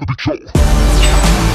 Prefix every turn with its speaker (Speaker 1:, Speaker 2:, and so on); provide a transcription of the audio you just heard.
Speaker 1: to be cool.